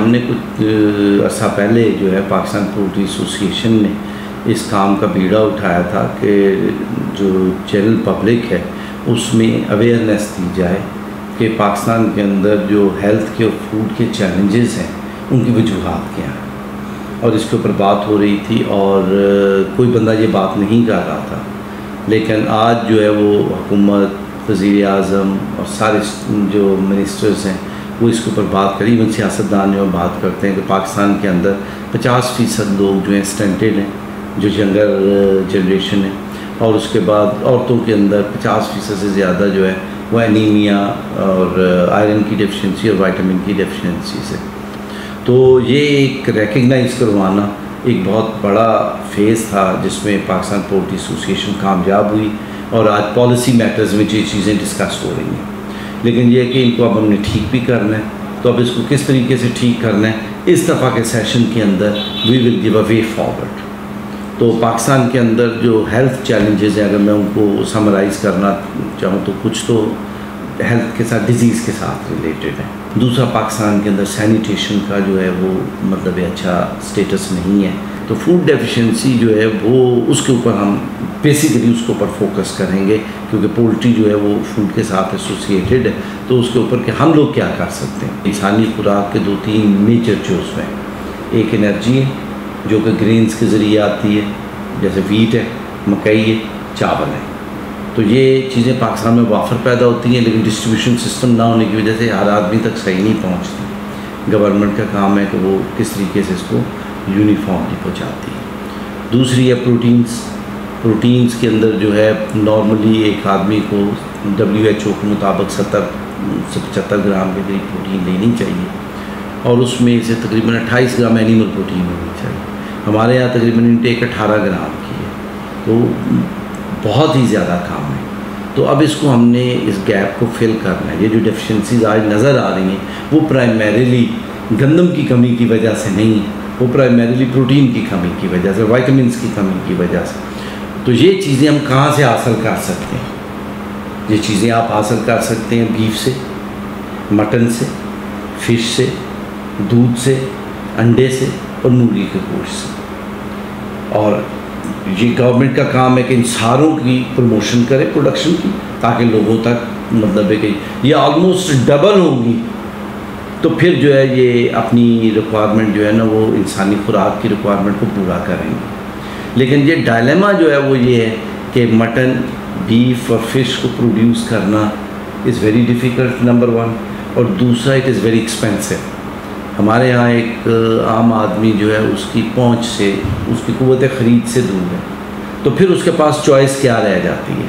ہم نے کچھ عرصہ پہلے جو ہے پاکستان پولٹری ایسوسیشن نے اس کام کا بیڑا اٹھایا تھا کہ جو جنرل پبلک ہے اس میں اویئرنیس دی جائے کہ پاکستان کے اندر جو ہیلتھ کے اور فوڈ کے چیلنجز ہیں، ان کی وجوہات کیا ہیں۔ اور اس کے اوپر بات ہو رہی تھی اور کوئی بندہ یہ بات نہیں کر رہا تھا۔ لیکن آج جو ہے وہ حکومت، وزیر اعظم اور سارے جو منسٹرز ہیں وہ اس کے اوپر بات کری ایون سیاست دان جو بات کرتے ہیں کہ پاکستان کے اندر پچاس فیصد لوگ جو ہیں اسٹنٹیڈ ہیں، جو ینگر جنریشن ہے اور اس کے بعد عورتوں کے اندر پچاس فیصد سے زیادہ جو ہے وہ انیمیا اور uh, آئرن کی ڈیفیشنسی اور وائٹامن کی ڈیفیشنسی سے۔ تو یہ ایک ریکگنائز کروانا ایک بہت بڑا فیز تھا جس میں پاکستان پورٹی ایسوسیشن کامیاب ہوئی اور آج پالیسی میٹرز میں یہ چیزیں ڈسکس ہو رہی ہیں۔ لیکن یہ کہ ان کو اب ہم نے ٹھیک بھی کرنا ہے، تو اب اس کو کس طریقے سے ٹھیک کرنا ہے، اس دفعہ کے سیشن کے اندر وی will give a way forward تو پاکستان کے اندر جو ہیلتھ چیلنجز ہیں، اگر میں ان کو سمرائز کرنا چاہوں تو کچھ تو ہیلتھ کے ساتھ ڈیزیز کے ساتھ ریلیٹڈ ہے دوسرا پاکستان کے اندر سینیٹیشن کا جو ہے وہ مطلب اچھا سٹیٹس نہیں ہے۔ تو فوڈ ڈیفیشنسی جو ہے وہ اس کے اوپر ہم بیسیکلی اس کے اوپر فوکس کریں گے کیونکہ پولٹری جو ہے وہ فوڈ کے ساتھ ایسوسیٹیڈ ہے۔ تو اس کے اوپر کہ ہم لوگ کیا کر سکتے ہیں؟ انسانی خوراک کے دو تین میجر جو اس میں ایک انرجی ہے جو کہ گرینز کے ذریعے آتی ہے، جیسے ویٹ ہے، مکئی ہے، چاول ہے۔ تو یہ چیزیں پاکستان میں وافر پیدا ہوتی ہیں، لیکن ڈسٹریبیوشن سسٹم نہ ہونے کی وجہ سے ہر آدمی تک صحیح نہیں پہنچتی۔ گورنمنٹ کا کام ہے کہ وہ کس طریقے سے اس کو یونیفارملی پہنچاتی ہے۔ دوسری ہے پروٹینس پروٹینس کے اندر جو ہے نارملی ایک آدمی کو ڈبلیو ایچ او کے مطابق ستر سے پچہتر گرام کے قریب پروٹین لینی چاہیے، اور اس میں سے تقریباً اٹھائیس گرام اینیمل پروٹین ہونی چاہیے۔ ہمارے یہاں تقریباً انٹیک اٹھارہ گرام کی ہے۔ تو بہت ہی زیادہ کام تو اب اس کو ہم نے اس گیپ کو فل کرنا ہے۔ یہ جو ڈیفیشنسیز آج نظر آ رہی ہیں، وہ پرائمریلی گندم کی کمی کی وجہ سے نہیں وہ پرائمریلی پروٹین کی کمی کی وجہ سے وائٹمنس کی کمی کی وجہ سے۔ تو یہ چیزیں ہم کہاں سے حاصل کر سکتے ہیں؟ یہ چیزیں آپ حاصل کر سکتے ہیں بیف سے، مٹن سے فش سے، دودھ سے، انڈے سے اور مرغی کے گوشت سے۔ اور جی، یہ گورنمنٹ کا کام ہے کہ ان ساروں کی پروموشن کرے پروڈکشن کی، تاکہ لوگوں تک مطلب ہے کہ یہ آلموسٹ ڈبل ہوں گی تو پھر جو ہے، یہ اپنی ریکوائرمنٹ جو ہے نا، وہ انسانی خوراک کی ریکوائرمنٹ کو پورا کریں گے۔ لیکن یہ ڈائلیما جو ہے، وہ یہ ہے کہ مٹن بیف اور فش کو پروڈیوس کرنا is very difficult number one اور دوسرا اٹ از ویری ایکسپینسو ہمارے یہاں ایک عام آدمی جو ہے اس کی پہنچ سے، اس کی قوت خرید سے دور ہے۔ تو پھر اس کے پاس چوائس کیا رہ جاتی ہے؟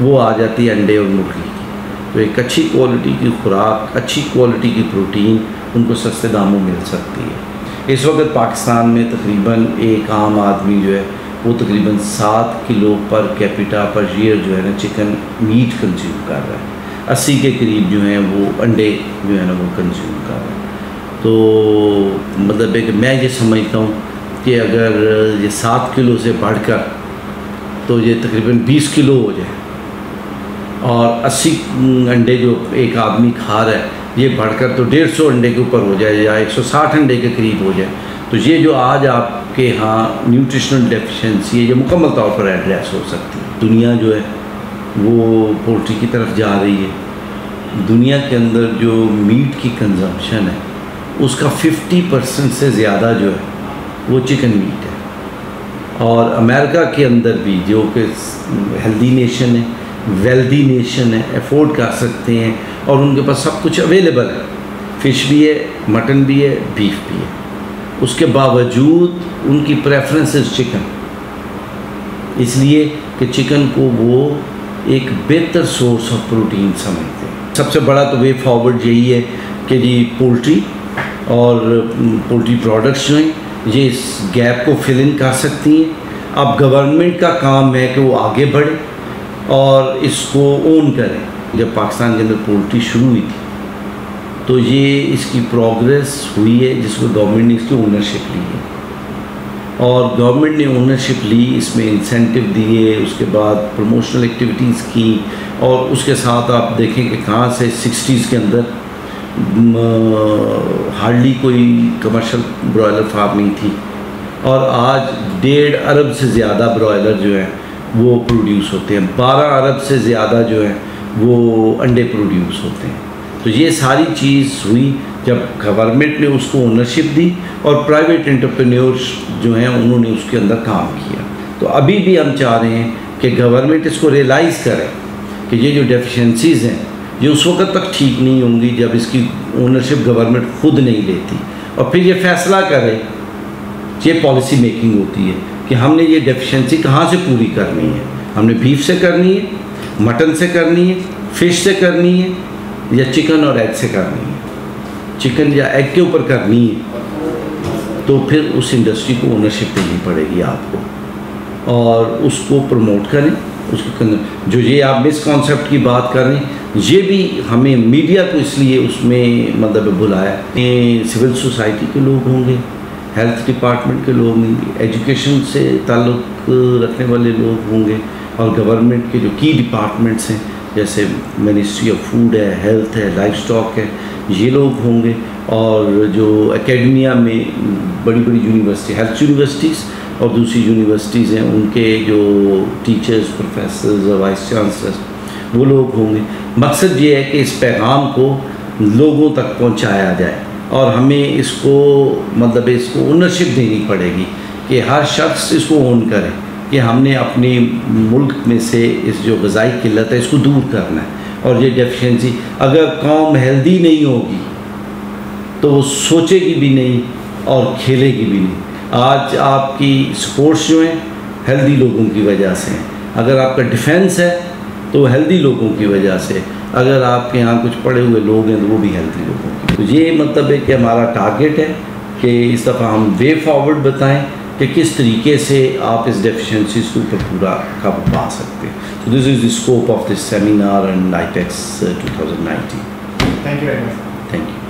وہ آ جاتی ہے انڈے اور مرغی کی۔ تو ایک اچھی کوالٹی کی خوراک، اچھی کوالٹی کی پروٹین ان کو سستے داموں مل سکتی ہے۔ اس وقت پاکستان میں تقریباً ایک عام آدمی جو ہے، وہ تقریباً سات کلو پر کیپیٹا پر ایئر جو ہے نا چکن میٹ کنزیوم کر رہا ہے۔ اسی کے قریب جو ہیں وہ انڈے جو ہے نا وہ کنزیوم کر رہا ہے۔ تو مطلب ہے کہ میں یہ سمجھتا ہوں کہ اگر یہ سات کلو سے بڑھ کر تو یہ تقریباً بیس کلو ہو جائے اور اسی انڈے جو ایک آدمی کھا رہا ہے، یہ بڑھ کر تو ڈیڑھ سو انڈے کے اوپر ہو جائے یا ایک سو ساٹھ انڈے کے قریب ہو جائے۔ تو یہ جو آج آپ کے ہاں نیوٹریشنل ڈیفیشنسی ہے، یہ مکمل طور پر ایڈریس ہو سکتی ہے۔ دنیا جو ہے، وہ پولٹری کی طرف جا رہی ہے۔ دنیا کے اندر جو میٹ کی کنزمپشن ہے اس کا ففٹی پرسنٹ سے زیادہ جو ہے وہ چکن میٹ ہے۔ اور امریکہ کے اندر بھی جو کہ ہیلدی نیشن ہے ویلدی نیشن ہے افورڈ کر سکتے ہیں اور ان کے پاس سب کچھ اویلیبل ہے۔ فش بھی ہے مٹن بھی ہے بیف بھی ہے۔ اس کے باوجود ان کی پریفرنسز چکن اس لیے کہ چکن کو وہ ایک بہتر سورس آف پروٹین سمجھتے ہیں۔ سب سے بڑا تو وے فارورڈ یہی ہے کہ جی پولٹری اور پولٹری پروڈکٹس جو ہیں، یہ اس گیپ کو فل ان کر سکتی ہیں۔ اب گورنمنٹ کا کام ہے کہ وہ آگے بڑھے اور اس کو اون کریں جب پاکستان کے اندر پولٹری شروع ہوئی تھی، تو یہ اس کی پروگرس ہوئی ہے، جس کو گورنمنٹ نے اس کی اونرشپ لی ہے۔ اور گورنمنٹ نے اونرشپ لی، اس میں انسینٹو دیے، اس کے بعد پروموشنل ایکٹیویٹیز کی اور اس کے ساتھ آپ دیکھیں کہ کہاں سے سکسٹیز کے اندر ہارڈلی کوئی کمرشل برائلر فارمنگ تھی۔ اور آج ڈیڑھ ارب سے زیادہ برائلر جو ہیں وہ پروڈیوس ہوتے ہیں۔ بارہ ارب سے زیادہ جو ہیں وہ انڈے پروڈیوس ہوتے ہیں۔ تو یہ ساری چیز ہوئی جب گورنمنٹ نے اس کو اونرشپ دی اور پرائیویٹ انٹرپرینورس جو ہیں انہوں نے اس کے اندر کام کیا۔ تو ابھی بھی ہم چاہ رہے ہیں کہ گورنمنٹ اس کو ریئلائز کرے کہ یہ جو ڈیفیشنسیز ہیں یہ اس وقت تک ٹھیک نہیں ہوں گی جب اس کی اونرشپ گورنمنٹ خود نہیں لیتی۔ اور پھر یہ فیصلہ کرے یہ پالیسی میکنگ ہوتی ہے کہ ہم نے یہ ڈیفیشنسی کہاں سے پوری کرنی ہے؟ ہم نے بیف سے کرنی ہے مٹن سے کرنی ہے فش سے کرنی ہے یا چکن اور ایگ سے کرنی ہے؟ چکن یا ایگ کے اوپر کرنی ہے۔ تو پھر اس انڈسٹری کو اونرشپ دینی پڑے گی آپ کو۔ اور اس کو پروموٹ کریں، اس کے جو یہ آپ مس کانسیپٹ کی بات کر رہے ہیں یہ بھی ہمیں میڈیا کو اس لیے اس میں مطلب بلایا سول سوسائٹی کے لوگ ہوں گے، ہیلتھ ڈپارٹمنٹ کے لوگ ہوں گے، ایجوکیشن سے تعلق رکھنے والے لوگ ہوں گے اور گورنمنٹ کے جو کی ڈپارٹمنٹس ہیں، جیسے منسٹری آف فوڈ ہے ہیلتھ ہے لائف سٹاک ہے، یہ لوگ ہوں گے اور جو اکیڈمیا میں بڑی بڑی یونیورسٹی ہیلتھ یونیورسٹیز اور دوسری یونیورسٹیز ہیں، ان کے جو ٹیچرز پروفیسرز اور وائس چانسلرز وہ لوگ ہوں گے۔ مقصد یہ ہے کہ اس پیغام کو لوگوں تک پہنچایا جائے اور ہمیں اس کو مطلب اس کو اونرشپ دینی پڑے گی کہ ہر شخص اس کو اون کرے کہ ہم نے اپنے ملک میں سے اس جو غذائی قلت ہے، اس کو دور کرنا ہے۔ اور یہ ڈیفیشنسی اگر قوم ہیلدی نہیں ہوگی تو وہ سوچے گی بھی نہیں اور کھیلے گی بھی نہیں۔ آج آپ کی سپورٹس جو ہیں ہیلدی لوگوں کی وجہ سے ہیں۔ اگر آپ کا ڈیفینس ہے تو ہیلدی لوگوں کی وجہ سے اگر آپ کے یہاں کچھ پڑے ہوئے لوگ ہیں تو وہ بھی ہیلدی لوگوں کی۔ تو یہ مطلب ہے کہ ہمارا ٹارگیٹ ہے کہ اس دفعہ ہم وے فارورڈ بتائیں کہ کس طریقے سے آپ اس ڈیفیشنسیز کے اوپر پورا قابو پا سکتے ہیں۔ تو this is the scope of this seminar and I takes two thousand nineteen thank you very much thank you